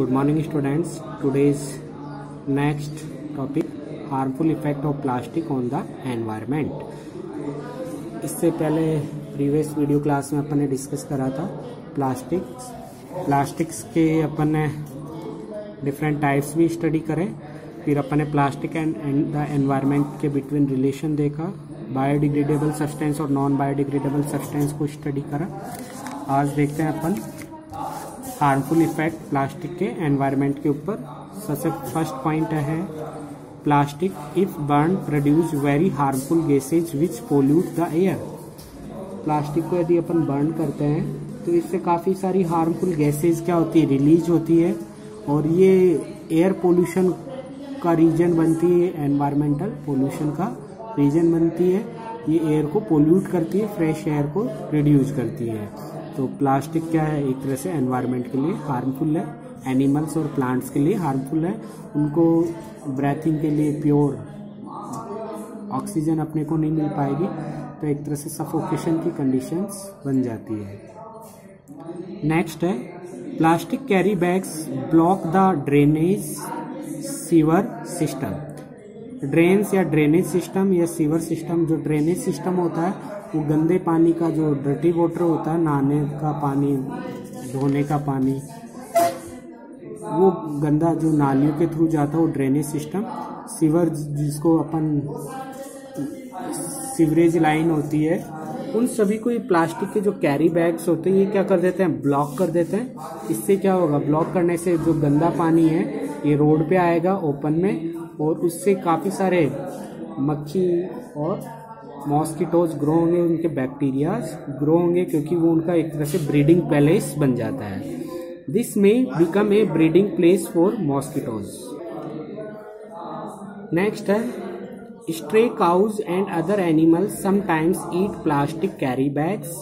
good morning, students. Today's next topic, harmful effect of plastic on the environment. इससे पहले previous video class में अपन ने discuss करा था प्लास्टिक्स प्लास्टिक्स के अपन ने डिफरेंट टाइप्स भी स्टडी करे. फिर अपन ने प्लास्टिक एंड द एनवायरनमेंट के बिटवीन रिलेशन देखा. बायोडिग्रेडेबल सब्सटेंस और नॉन बायोडिग्रेडेबल सब्सटेंस को स्टडी करा. आज देखते हैं अपन हार्मफुल इफ़ेक्ट प्लास्टिक के एनवायरनमेंट के ऊपर सबसे फ़र्स्ट पॉइंट है। Plastic if burn produce very harmful gases which pollute the air plastic को यदि अपन बर्न करते हैं तो इससे काफ़ी सारी हार्मफुल गैसेज क्या होती है? रिलीज़ होती है। और ये एयर पोल्यूशन का रीजन बनती है एनवायरमेंटल पोल्यूशन का रीजन बनती है। ये एयर को पोल्यूट करती है फ्रेश एयर को रिड्यूस करती है। तो प्लास्टिक क्या है? एक तरह से एनवायरनमेंट के लिए हार्मफुल है एनिमल्स और प्लांट्स के लिए हार्मफुल है। उनको ब्रेथिंग के लिए प्योर ऑक्सीजन अपने को नहीं मिल पाएगी। तो एक तरह से सफोकेशन की कंडीशंस बन जाती है। नेक्स्ट है plastic carry bags block the drainage sewer system drains या ड्रेनेज सिस्टम या सीवर सिस्टम, जो ड्रेनेज सिस्टम होता है, वो गंदे पानी का, जो डर्टी वाटर होता है, नहाने का पानी, धोने का पानी, वो गंदा जो नालियों के थ्रू जाता है, वो ड्रेनेज सिस्टम। सीवर जिसको अपन सीवरेज लाइन होती है, उन सभी को ये प्लास्टिक के जो कैरी बैग्स होते हैं, ये क्या कर देते हैं? ब्लॉक कर देते हैं। इससे क्या होगा? ब्लॉक करने से जो गंदा पानी है, ये रोड पे आएगा ओपन में और उससे काफ़ी सारे मक्खी और मॉस्किटोज ग्रो होंगे, उनके बैक्टीरियाज ग्रो होंगे क्योंकि वो उनका एक तरह से ब्रीडिंग पैलेस बन जाता है। दिस में become a breeding place for mosquitoes next है stray cows and other animals sometimes eat plastic carry bags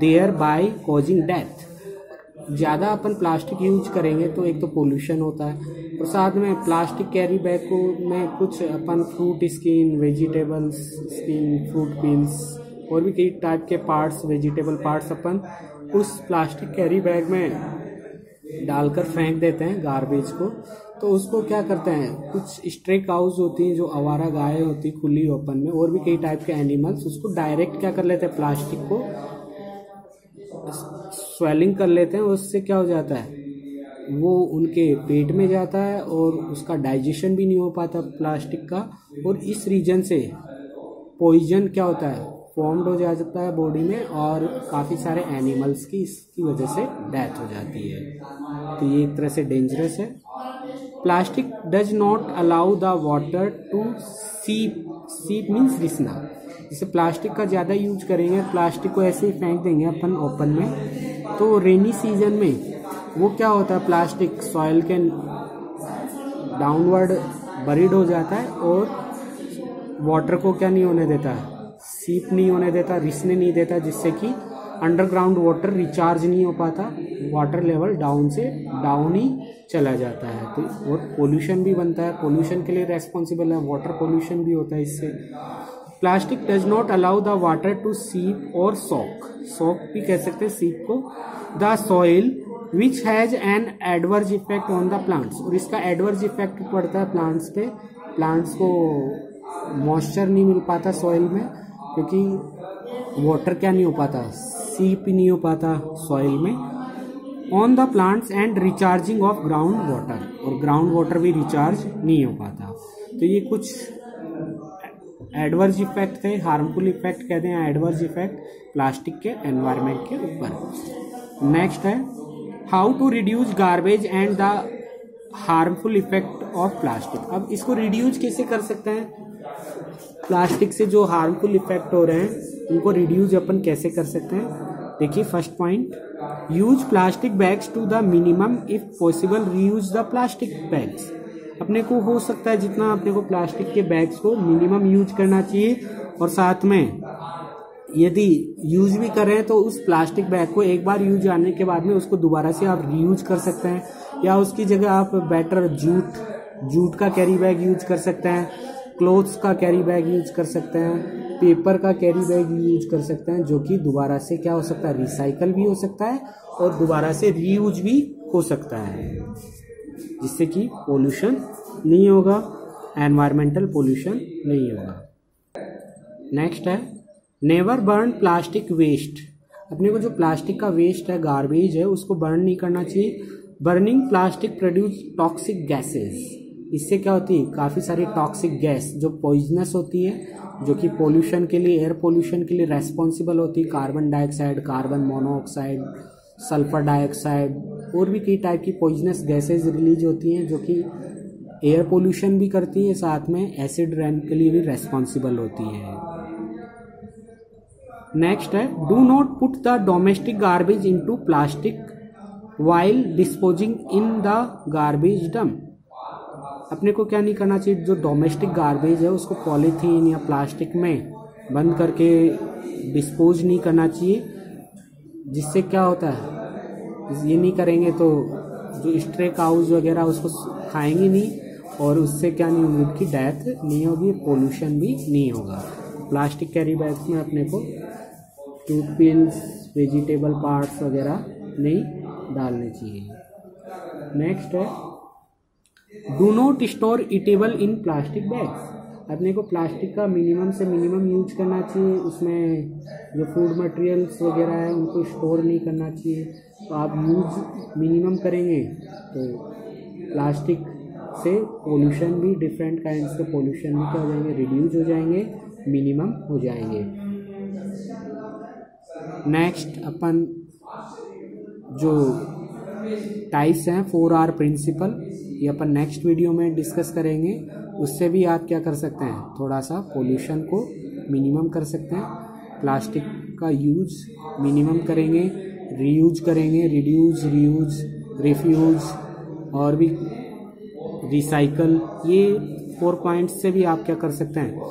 thereby causing death ज़्यादा अपन प्लास्टिक यूज़ करेंगे तो एक तो पोल्यूशन होता है। और साथ में प्लास्टिक कैरी बैग को में कुछ अपन fruit skin vegetables skin fruit peels और भी कई टाइप के पार्ट्स वेजिटेबल पार्ट्स अपन उस प्लास्टिक कैरी बैग में डालकर फेंक देते हैं गार्बेज को। तो उसको क्या करते हैं? कुछ स्ट्रे काउज होती हैं जो आवारा गाय होती, खुली ओपन में और भी कई टाइप के एनिमल्स उसको डायरेक्ट क्या कर लेते हैं? प्लास्टिक को स्वेलिंग कर लेते हैं, उससे क्या हो जाता है? वो उनके पेट में जाता है और उसका डाइजेशन भी नहीं हो पाता प्लास्टिक का। और इस रीजन से पॉइजन क्या होता है? फॉर्म्ड हो जाता है बॉडी में और काफ़ी सारे एनिमल्स की इसकी वजह से डेथ हो जाती है। तो ये एक तरह से डेंजरस है। Plastic does not allow the water to seep seep means रिसना। जैसे प्लास्टिक का ज़्यादा यूज़ करेंगे प्लास्टिक को ऐसे ही फेंक देंगे अपन ओपन में। तो रेनी सीज़न में वो क्या होता है प्लास्टिक सॉइल के डाउनवर्ड बरीड हो जाता है और वाटर को क्या नहीं होने देता है सीप नहीं होने देता, रिसने नहीं देता, जिससे कि अंडरग्राउंड वाटर रिचार्ज नहीं हो पाता वाटर लेवल डाउन से डाउन ही चला जाता है। तो और पोल्यूशन भी बनता है पोल्यूशन के लिए रेस्पॉन्सिबल है वाटर पोल्यूशन भी होता है इससे। Plastic does not allow the water to seep और सॉक सॉक भी कह सकते हैं सीप को। The soil which has an adverse effect on the plants और इसका एडवर्स इफ़ेक्ट पड़ता है प्लांट्स पे। प्लांट्स को मॉइस्चर नहीं मिल पाता सॉइल में, क्योंकि वाटर क्या नहीं हो पाता? सीप नहीं हो पाता सॉइल में। On the plants and recharging of ground water और ग्राउंड वाटर भी रिचार्ज नहीं हो पाता। तो ये कुछ एडवर्स इफ़ेक्ट थे, हार्मफुल इफ़ेक्ट कहते हैं एडवर्स इफ़ेक्ट, प्लास्टिक के एनवायरमेंट के ऊपर। नेक्स्ट है how to reduce garbage and the harmful effect of plastic अब इसको रिड्यूस कैसे कर सकते हैं? प्लास्टिक से जो हार्मफुल इफ़ेक्ट हो रहे हैं, उनको रिड्यूस अपन कैसे कर सकते हैं? देखिए first point use plastic bags to the minimum if possible reuse the plastic bags अपने को हो सकता है जितना अपने को प्लास्टिक के बैग्स को मिनिमम यूज़ करना चाहिए। और साथ में यदि यूज़ भी करें तो उस प्लास्टिक बैग को एक बार यूज़ आने के बाद में उसको दोबारा से आप रीयूज कर सकते हैं। या उसकी जगह आप बेटर जूट जूट का कैरी बैग यूज़ कर सकते हैं। क्लोथ्स का कैरी बैग यूज़ कर सकते हैं। पेपर का कैरी बैग यूज़ कर सकते हैं, जो कि दोबारा से क्या हो सकता है? रिसाइकल भी हो सकता है और दोबारा से रीयूज भी हो सकता है। जिससे कि पोल्यूशन नहीं होगा एनवायरमेंटल पोल्यूशन नहीं होगा। नेक्स्ट है नेवर बर्न प्लास्टिक वेस्ट अपने को जो प्लास्टिक का वेस्ट है गार्बेज है, उसको बर्न नहीं करना चाहिए। Burning plastic produce toxic gases इससे क्या होती है? काफ़ी सारी टॉक्सिक गैस जो पॉइजनस होती है, जो कि पोल्यूशन के लिए एयर पोल्यूशन के लिए रेस्पॉन्सिबल होती है। Carbon dioxide carbon monoxide sulphur dioxide और भी कई टाइप की पॉइजनस गैसेज रिलीज़ होती हैं जो कि एयर पोल्यूशन भी करती है, साथ में एसिड रैन के लिए भी रेस्पॉन्सिबल होती है। नेक्स्ट है do not put the domestic garbage into plastic while disposing in the garbage dump अपने को क्या नहीं करना चाहिए? जो डोमेस्टिक गार्बेज है, उसको पॉलीथीन या प्लास्टिक में बंद करके डिस्पोज नहीं करना चाहिए। जिससे क्या होता है? ये नहीं करेंगे तो जो स्ट्रे काउज वगैरह उसको खाएँगे नहीं और उससे क्या नहीं होगी उनकी डेथ नहीं होगी पोल्यूशन भी नहीं होगा। प्लास्टिक कैरी बैग्स में अपने को टूथपिल्स वेजिटेबल पार्ट्स वगैरह नहीं डालने चाहिए। नेक्स्ट है do not store eatable in plastic bags अपने को प्लास्टिक का मिनिमम से मिनिमम यूज़ करना चाहिए। उसमें जो फ़ूड मटेरियल्स वगैरह है, उनको स्टोर नहीं करना चाहिए। तो आप यूज़ मिनिमम करेंगे तो प्लास्टिक से पोल्यूशन भी डिफरेंट काइंड के पोल्यूशन भी क्या हो जाएँगे? रिड्यूज हो जाएँगे मिनिमम हो जाएँगे। नेक्स्ट अपन जो टाइप्स हैं फोर आर प्रिंसिपल ये अपन नेक्स्ट वीडियो में डिस्कस करेंगे। उससे भी आप क्या कर सकते हैं? थोड़ा सा पोल्यूशन को मिनिमम कर सकते हैं। प्लास्टिक का यूज़ मिनिमम करेंगे रीयूज करेंगे रिड्यूज रीयूज रिफ्यूज और भी रिसाइकल ये फोर पॉइंट्स से भी आप क्या कर सकते हैं?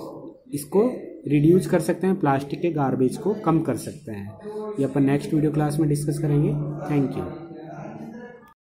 इसको रिड्यूज कर सकते हैं प्लास्टिक के गार्बेज को कम कर सकते हैं। ये अपन नेक्स्ट वीडियो क्लास में डिस्कस करेंगे। Thank you